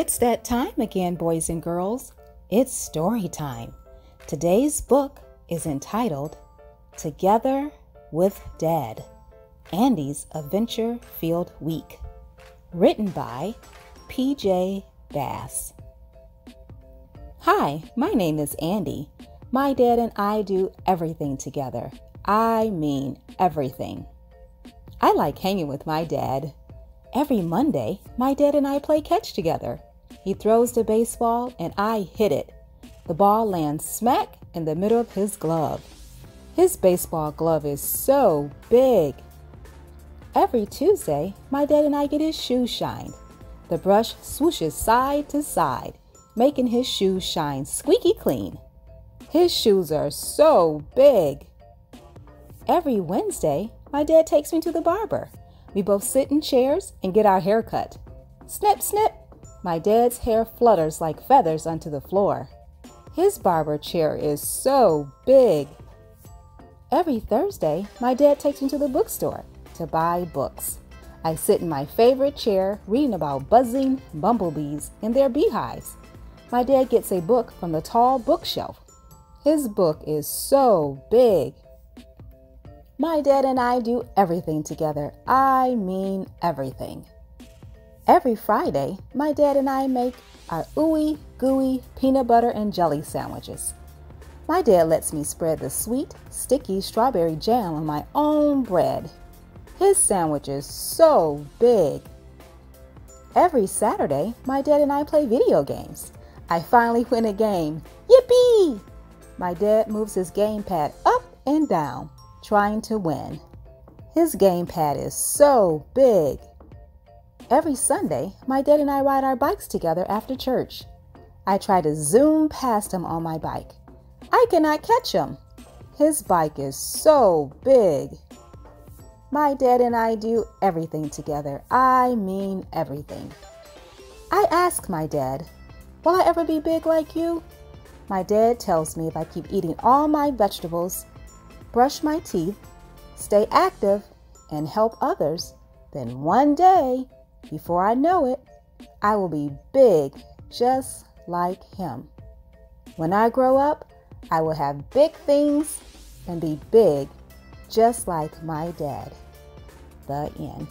It's that time again, boys and girls. It's story time. Today's book is entitled Together with Dad Andy's Adventure Filled Week, written by PJ Bass. Hi, my name is Andy. My dad and I do everything together. I mean everything. I like hanging with my dad. Every Monday, my dad and I play catch together. He throws the baseball and I hit it. The ball lands smack in the middle of his glove. His baseball glove is so big. Every Tuesday, my dad and I get his shoes shined. The brush swooshes side to side, making his shoes shine squeaky clean. His shoes are so big. Every Wednesday, my dad takes me to the barber. We both sit in chairs and get our hair cut. Snip, snip. My dad's hair flutters like feathers onto the floor. His barber chair is so big. Every Thursday, my dad takes me to the bookstore to buy books. I sit in my favorite chair reading about buzzing bumblebees in their beehives. My dad gets a book from the tall bookshelf. His book is so big. My dad and I do everything together. I mean everything. Every Friday, my dad and I make our ooey gooey peanut butter and jelly sandwiches. My dad lets me spread the sweet, sticky strawberry jam on my own bread. His sandwich is so big. Every Saturday, my dad and I play video games. I finally win a game. Yippee! My dad moves his gamepad up and down trying to win. His gamepad is so big. Every Sunday, my dad and I ride our bikes together after church. I try to zoom past him on my bike. I cannot catch him. His bike is so big. My dad and I do everything together. I mean everything. I ask my dad, Will I ever be big like you? My dad tells me if I keep eating all my vegetables brush my teeth, stay active, and help others, then one day, before I know it, I will be big just like him. When I grow up, I will have big things and be big just like my dad. The end.